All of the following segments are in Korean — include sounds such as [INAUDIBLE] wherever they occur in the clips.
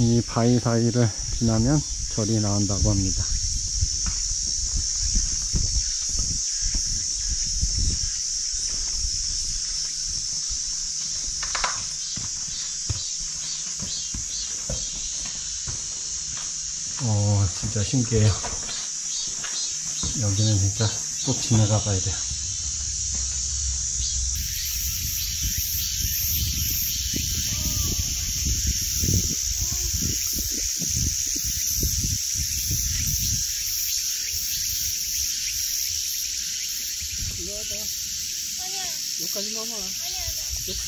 이 바위 사이를 지나면 절이 나온다고 합니다. 오, 진짜 신기해요. 여기는 진짜 꼭 지나가 봐야 돼요. 여기까지 넘어. 여기까지 넘어.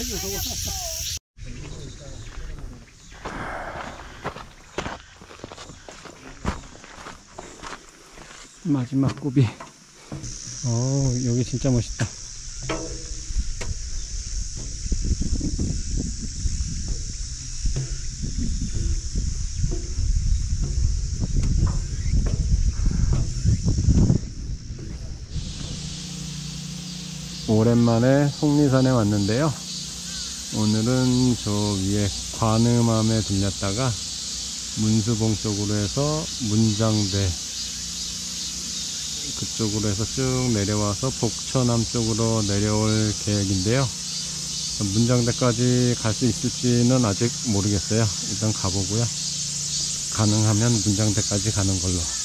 [LAUGHS] 마지막 고비. 어 여기 진짜 멋있다. 오랜만에 속리산에 왔는데요. 오늘은 저 위에 관음암에 들렸다가 문수봉 쪽으로 해서 문장대 그쪽으로 해서 쭉 내려와서 복천암 쪽으로 내려올 계획인데요. 문장대까지 갈 수 있을지는 아직 모르겠어요. 일단 가보고요. 가능하면 문장대까지 가는 걸로.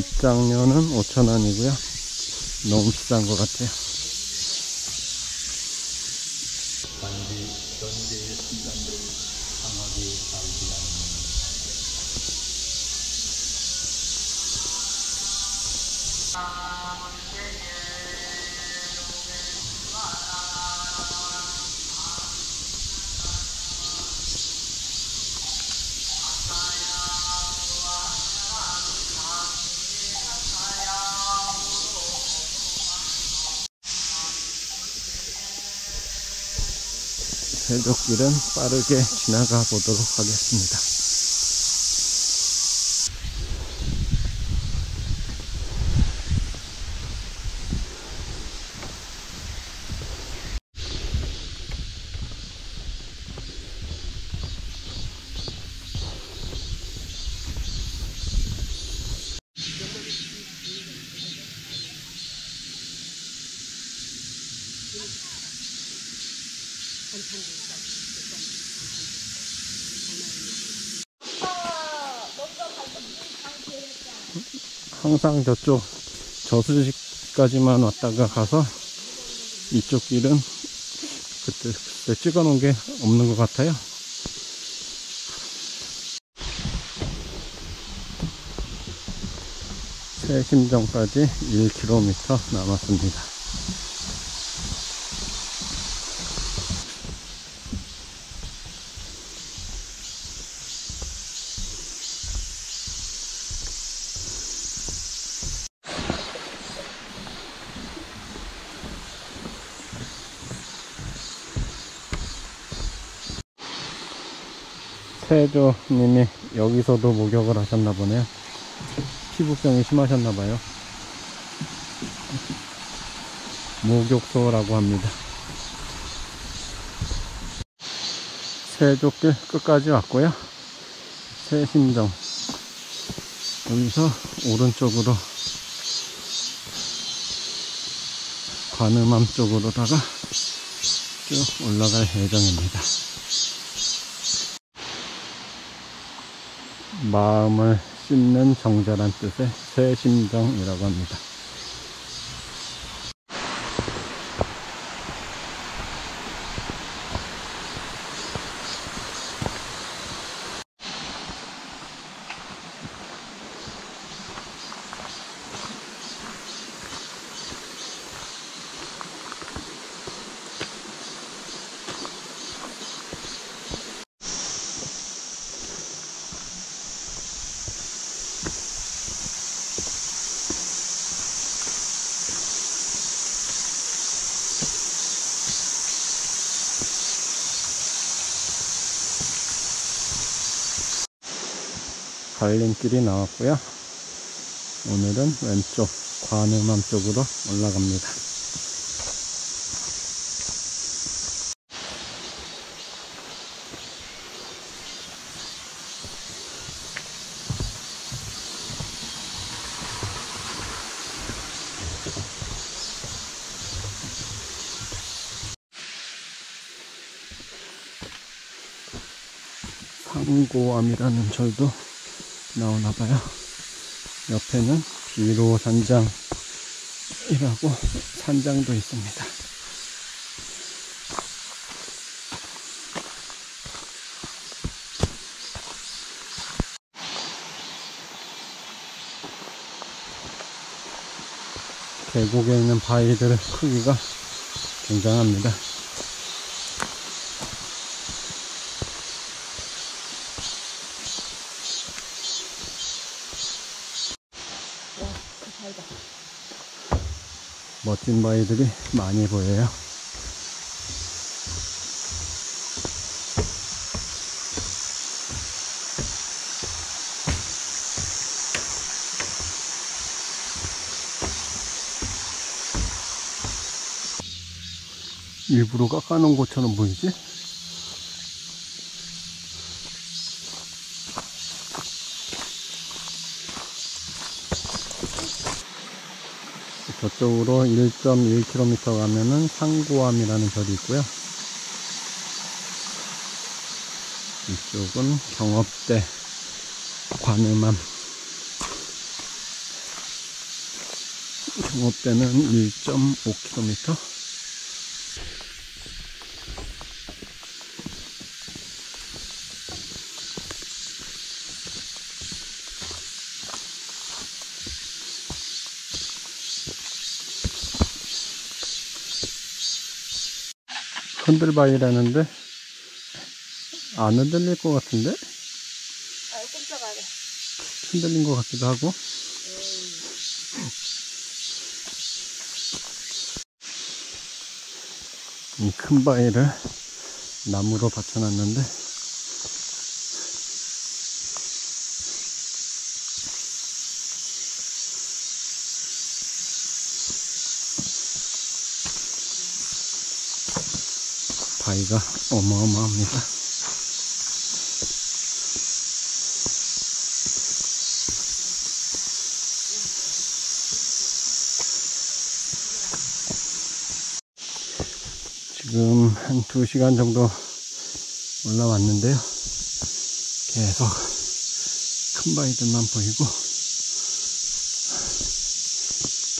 입장료는 5,000원이고요. 너무 비싼 것 같아요. 세족길은 빠르게 지나가 보도록 하겠습니다. 항상 저쪽 저수지까지만 왔다가 가서 이쪽 길은 그때, 그때 찍어 놓은 게 없는 것 같아요. 새심정까지 1km 남았습니다. 세조님이 여기서도 목욕을 하셨나 보네요. 피부병이 심하셨나 봐요. 목욕소라고 합니다. 세조길 끝까지 왔고요. 새심정 여기서 오른쪽으로 관음암 쪽으로다가 쭉 올라갈 예정입니다. 마음을 씻는 정자란 뜻의 새심정이라고 합니다. 갈림길이 나왔고요. 오늘은 왼쪽 관음암 쪽으로 올라갑니다. 상고암이라는 절도 나오나 봐요. 옆에는 비로 산장이라고 산장도 있습니다. 계곡에 있는 바위들의 크기가 굉장합니다. 멋진 바위들이 많이 보여요. 일부러 깎아놓은 것처럼 보이지? 저쪽으로 1.1km 가면은 상고암이라는 절이 있고요. 이쪽은 경업대 관음암. 경업대는 1.5km. 흔들바위라는데? 안 흔들릴 것 같은데? 아유 꼼짝하네. 흔들린 것 같기도 하고. 이큰 바위를 나무로 받쳐놨는데 바위가 어마어마합니다. 지금 한 2시간 정도 올라왔는데요. 계속 큰 바위들만 보이고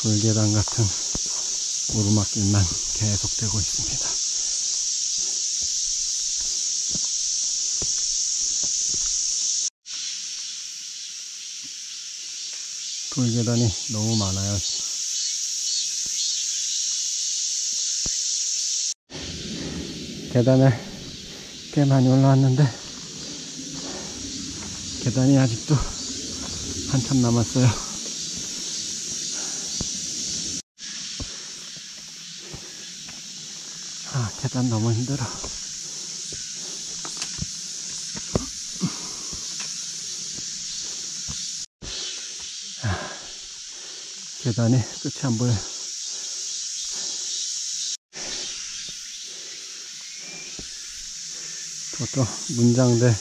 돌계단 같은 오르막길만 계속되고 있습니다. 돌계단이 너무 많아요. 계단을 꽤 많이 올라왔는데 계단이 아직도 한참 남았어요. 아, 계단 너무 힘들어. 계단이 끝이 안 보여. 저또 문장대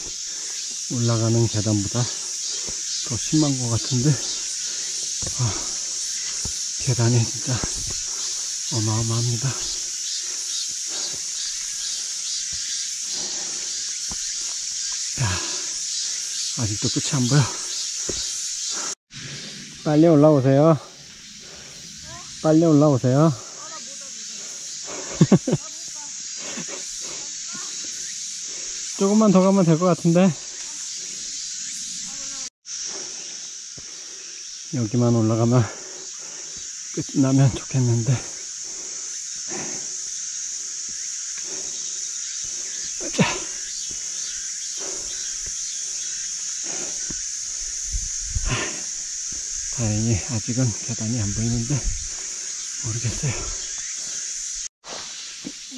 올라가는 계단보다 더 심한 것 같은데, 아, 계단이 진짜 어마어마합니다. 야, 아직도 끝이 안 보여. 빨리 올라오세요. 빨리 올라오세요. [LAUGHS] 조금만 더 가면 될 것 같은데. 여기만 올라가면 끝나면 좋겠는데. 자. 다행히 아직은 계단이 안 보이는데 모르겠어요.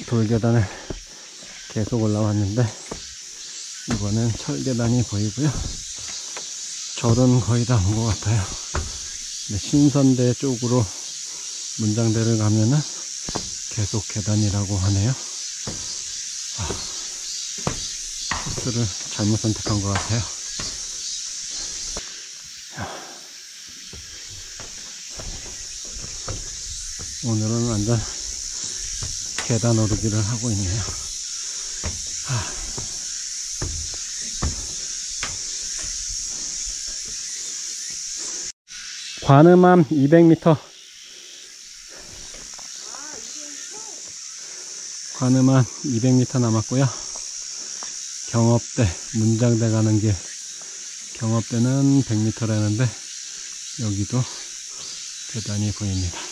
돌계단을 계속 올라왔는데 이번엔 철계단이 보이고요. 절은 거의 다 온 것 같아요. 신선대 쪽으로 문장대를 가면은 계속 계단이라고 하네요. 아, 코스를 잘못 선택한 것 같아요. 오늘은 완전 계단 오르기를 하고 있네요. 아. 관음암 200m 관음암 200m 남았고요 경업대 문장대 가는 길 경업대는 100m라는데 여기도 계단이 보입니다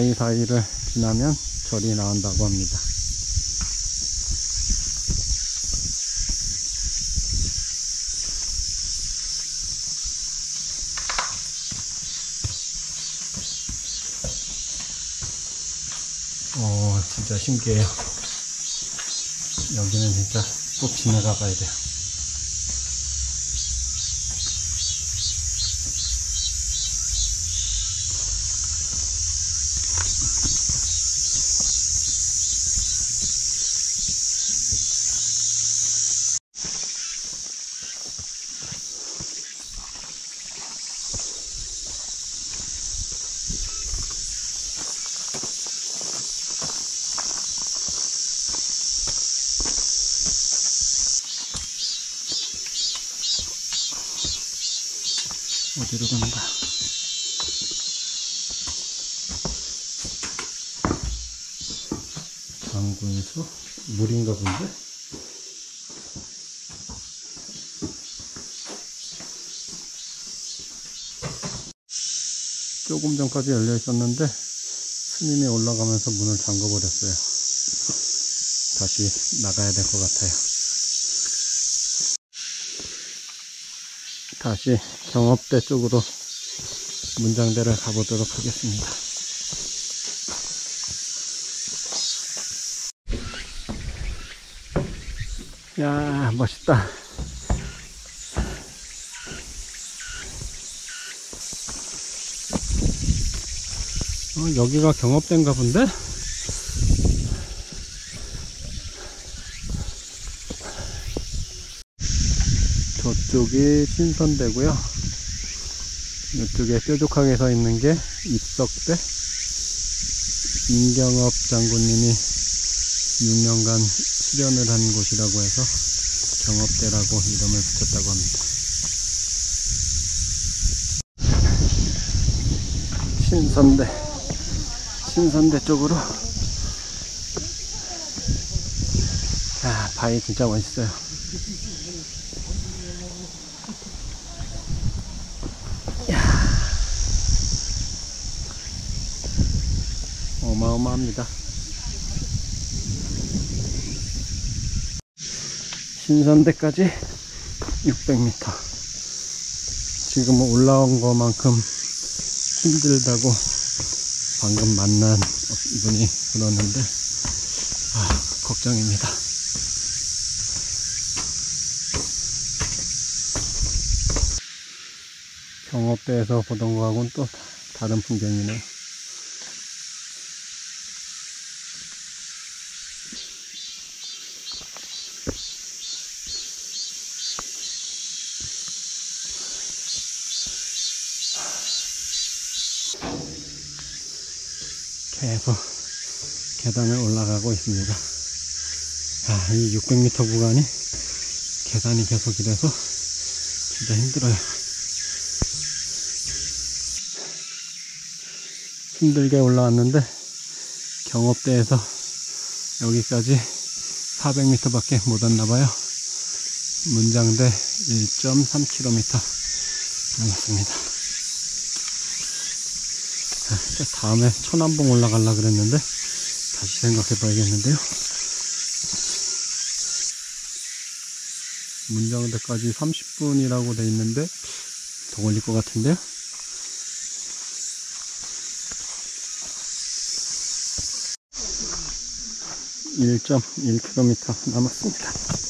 이 바위 사이를 지나면 절이 나온다고 합니다. 오, 진짜 신기해요. 여기는 진짜 꼭 지나가 봐야 돼요. 어디로 가는가? 장군수? 물인가 본데? 조금 전까지 열려 있었는데 스님이 올라가면서 문을 잠궈 버렸어요. 다시 나가야 될 것 같아요. 다시 경업대 쪽으로 문장대를 가보도록 하겠습니다. 야, 멋있다. 어, 여기가 경업대인가 본데? 저쪽이 신선대고요. 이쪽에 뾰족하게 서 있는 게 입석대. 임경업 장군님이 6년간 수련을 한 곳이라고 해서 경업대라고 이름을 붙였다고 합니다. 신선대, 신선대 쪽으로. 아, 바위 진짜 멋있어요. 어마어마합니다. 신선대까지 600m. 지금 올라온 것만큼 힘들다고 방금 만난 분이 그러는데, 아, 걱정입니다. 경업대에서 보던 거하고는 또 다른 풍경이네요. 계속 계단을 올라가고 있습니다. 아, 이 600m 구간이 계단이 계속 이래서 진짜 힘들어요. 힘들게 올라왔는데 경업대에서 여기까지 400m 밖에 못 왔나봐요. 문장대 1.3km 남았습니다. 자, [LAUGHS] 다음에 천안봉 올라가려 그랬는데 다시 생각해 봐야겠는데요. 문장대까지 30분이라고 돼 있는데 더 걸릴 것 같은데요. (1.1km) 남았습니다.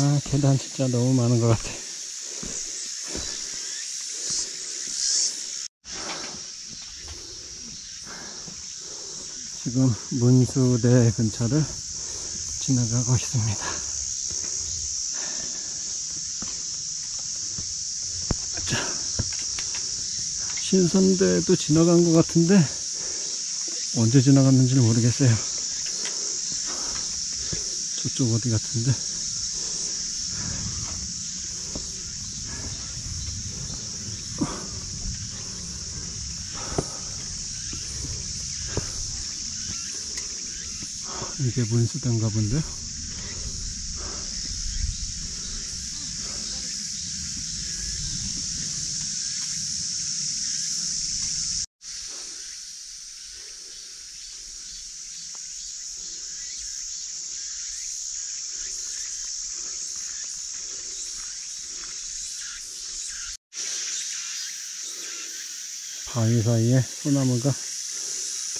아, 계단 진짜 너무 많은 것 같아. 지금 문수대 근처를 지나가고 있습니다. 자, 신선대도 지나간 것 같은데 언제 지나갔는지는 모르겠어요. 저쪽 어디 같은데. 이게 문수대인가 본데요. 바위 사이에 소나무가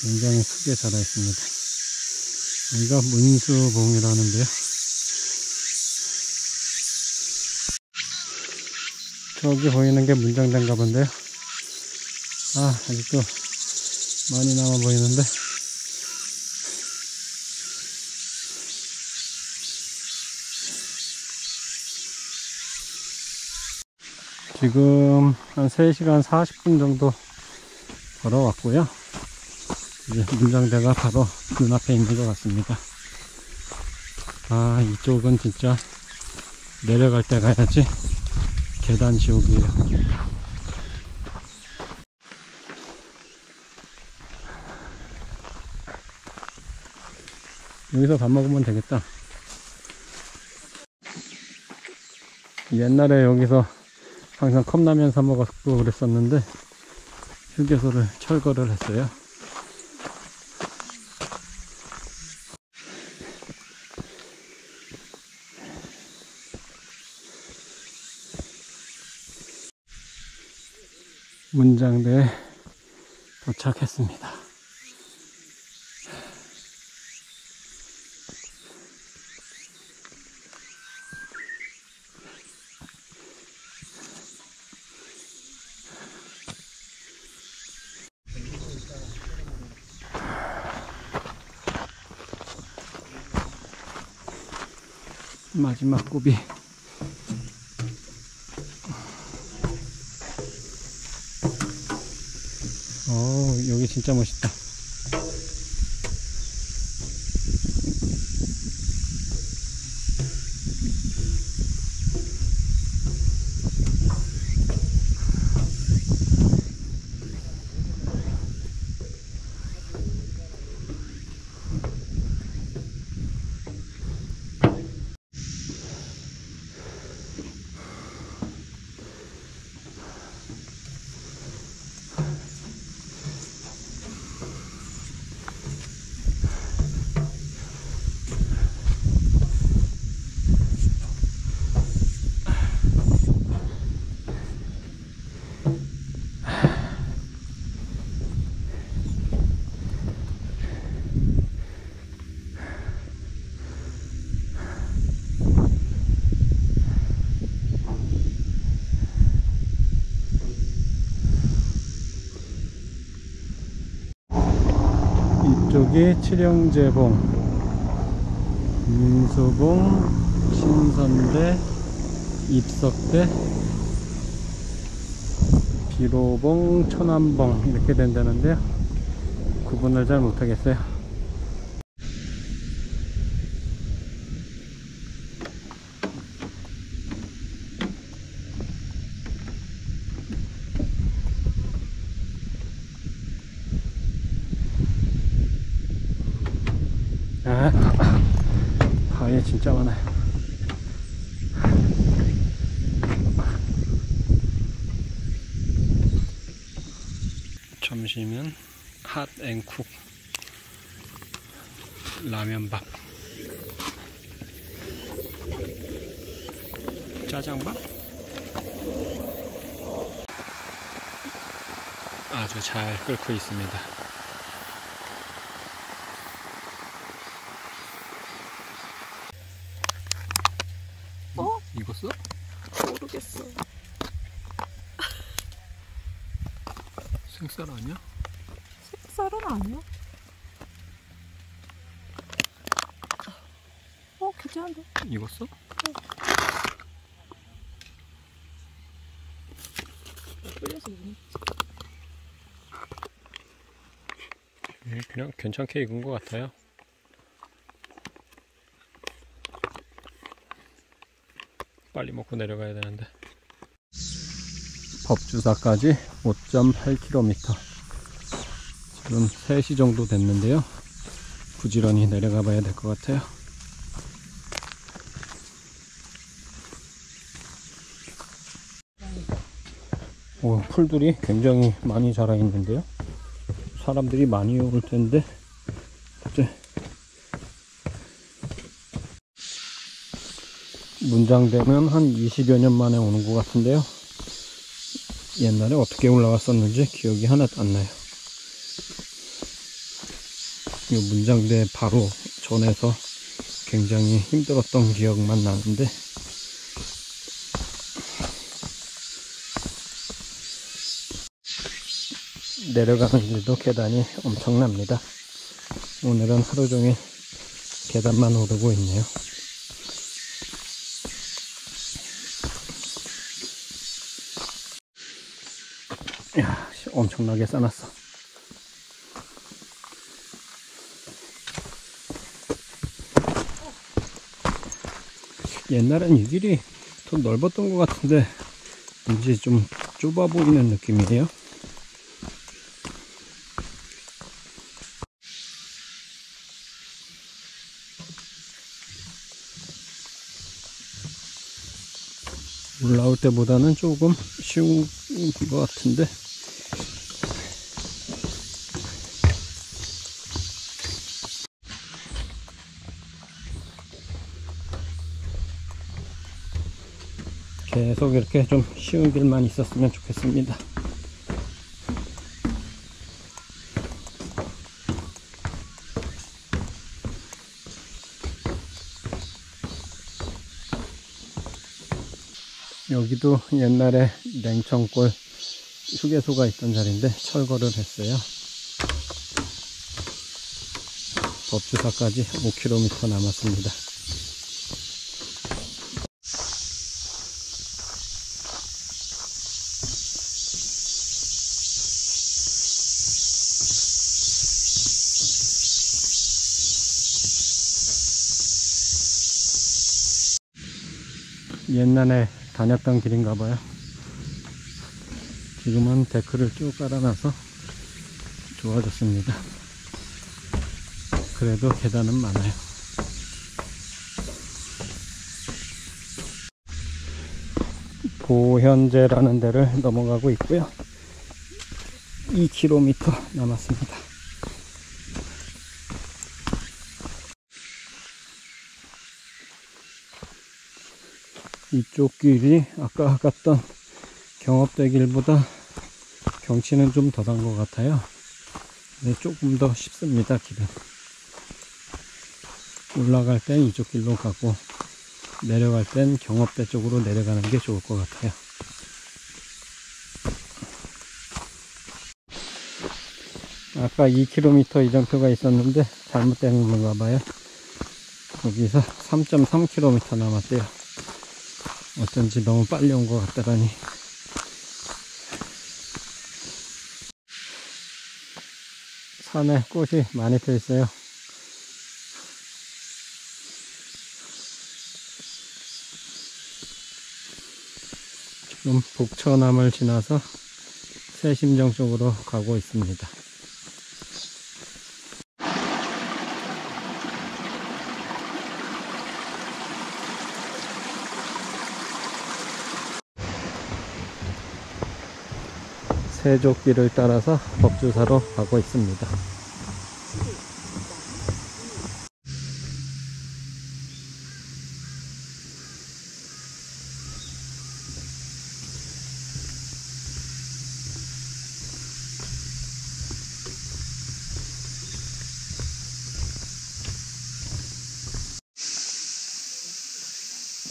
굉장히 크게 자라 있습니다. 여기가 문수봉이라는데요. 저기 보이는 게 문장대인가 본데요. 아, 아직도 많이 남아 보이는데. 지금 한 3시간 40분 정도 걸어왔고요. 이제 문장대가 바로 눈앞에 있는 것 같습니다. 아, 이쪽은 진짜 내려갈 때 가야지 계단 지옥이에요. 여기서 밥 먹으면 되겠다. 옛날에 여기서 항상 컵라면 사 먹었고 그랬었는데 휴게소를 철거를 했어요. 문장대에 도착했습니다. 마지막 고비 어 여기 진짜 멋있다 이쪽이 칠영제봉 민수봉 신선대 입석대 비로봉 천안봉 이렇게 된다는데요. 구분을 잘 못하겠어요 진짜 많아요. 점심은 핫앤쿡 라면밥 짜장밥 아주 잘 끓고 있습니다. 생쌀 아니야? 쌀은 아니야. 어, 괜찮은데? 익었어? 먹는 예, 그냥 괜찮게 익은 것 같아요. 빨리 먹고 내려가야 되는데. 법주사까지 5.8km. 지금 3시 정도 됐는데요. 부지런히 내려가 봐야 될 것 같아요. 오, 풀들이 굉장히 많이 자라 있는데요. 사람들이 많이 올 텐데 문장되면 한 20여 년 만에 오는 것 같은데요 옛날에 어떻게 올라갔었는지 기억이 하나도 안 나요 이 문장대 바로 전에서 굉장히 힘들었던 기억만 나는데 내려가는 길도 계단이 엄청납니다. 오늘은 하루 종일 계단만 오르고 있네요. 엄청나게 싸놨어. 옛날엔 이 길이 더 넓었던 것 같은데 이제 좀 좁아 보이는 느낌이에요. 올라올 때보다는 조금 쉬운 것 같은데 계속 이렇게 좀 쉬운 길만 있었으면 좋겠습니다. 여기도 옛날에 냉청골 휴게소가 있던 자리인데 철거를 했어요. 법주사까지 5km 남았습니다. 옛날에 다녔던 길인가 봐요. 지금은 데크를 쭉 깔아놔서 좋아졌습니다. 그래도 계단은 많아요. 보현제라는 데를 넘어가고 있고요. 2km 남았습니다. 이쪽 길이 아까 갔던 경업대 길보다 경치는 좀더난것 같아요. 네, 조금 더 쉽습니다, 길은. 올라갈 땐 이쪽 길로 가고, 내려갈 땐 경업대 쪽으로 내려가는 게 좋을 것 같아요. 아까 2km 이정표가 있었는데 잘못된 건가 봐요. 여기서 3.3km 남았대요. 어쩐지 너무 빨리 온 것 같더라니. 산에 꽃이 많이 펴 있어요. 지금 북처남을 지나서 새심정 쪽으로 가고 있습니다. 세족길을 따라서 법주사로 가고 있습니다.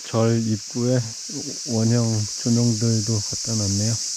절 입구에 원형 조명들도 갖다 놨네요.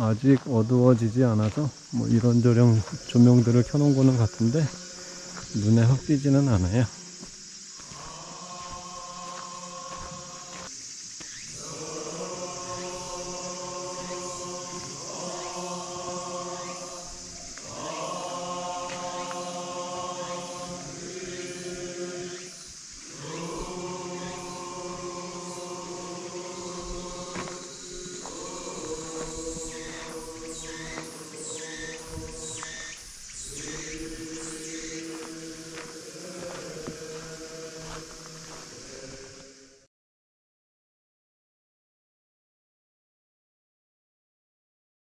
아직 어두워지지 않아서 뭐 이런저런 조명들을 켜놓은 거는 같은데 눈에 확 띄지는 않아요.